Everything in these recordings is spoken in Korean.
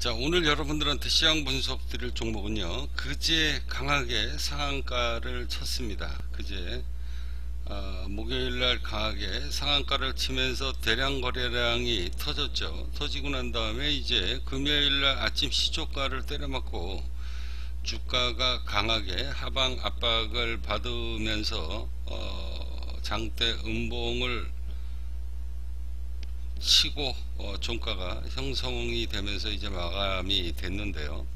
자 오늘 여러분들한테 시황 분석 드릴 종목은요 그제 강하게 상한가를 쳤습니다. 그제 어, 목요일날 강하게 상한가를 치면서 대량 거래량이 터졌죠. 터지고 난 다음에 이제 금요일날 아침 시초가를 때려맞고 주가가 강하게 하방 압박을 받으면서 어, 장대 음봉을 치고 어, 종가가 형성이 되면서 이제 마감이 됐는데요.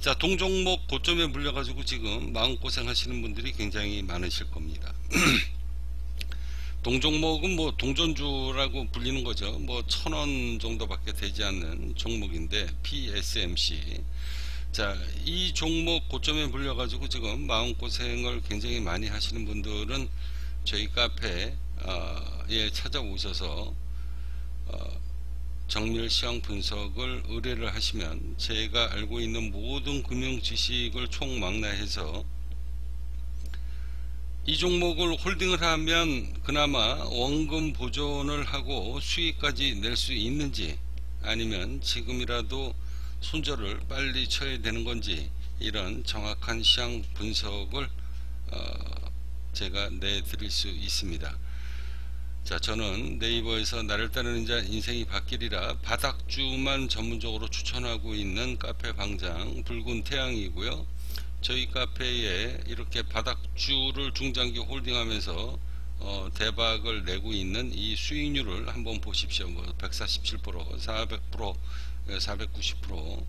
자 동종목 고점에 물려가지고 지금 마음고생 하시는 분들이 굉장히 많으실 겁니다. 동종목은 뭐 동전주라고 불리는 거죠. 뭐 천 원 정도밖에 되지 않는 종목인데 PSMC 자, 이 종목 고점에 물려가지고 지금 마음고생을 굉장히 많이 하시는 분들은 저희 카페에 어, 찾아오셔서 어, 정밀 시황 분석을 의뢰를 하시면 제가 알고 있는 모든 금융 지식을 총망라해서 이 종목을 홀딩을 하면 그나마 원금 보존을 하고 수익까지 낼 수 있는지 아니면 지금이라도 손절을 빨리 쳐야 되는 건지 이런 정확한 시황 분석을 어 제가 내드릴 수 있습니다. 자 저는 네이버에서 나를 따르는 자 인생이 바뀌리라 바닥주만 전문적으로 추천하고 있는 카페 방장 붉은 태양이고요 저희 카페에 이렇게 바닥주를 중장기 홀딩하면서 어, 대박을 내고 있는 이 수익률을 한번 보십시오 뭐 147% 400% 490%.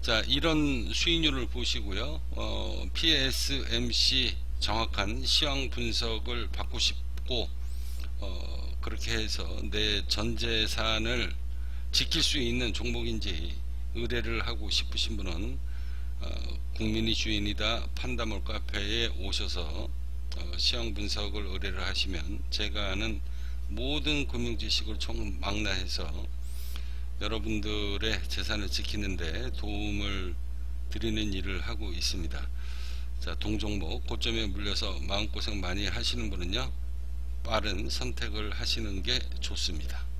자, 이런 수익률을 보시고요. 어, PSMC 정확한 시황 분석을 받고 싶고, 어, 그렇게 해서 내 전재산을 지킬 수 있는 종목인지 의뢰를 하고 싶으신 분은 어, 국민이 주인이다 판다몰 카페에 오셔서 어, 시황 분석을 의뢰를 하시면 제가 아는 모든 금융 지식을 총 망라해서 여러분들의 재산을 지키는데 도움을 드리는 일을 하고 있습니다. 자, 동종목 고점에 물려서 마음고생 많이 하시는 분은요, 빠른 선택을 하시는 게 좋습니다.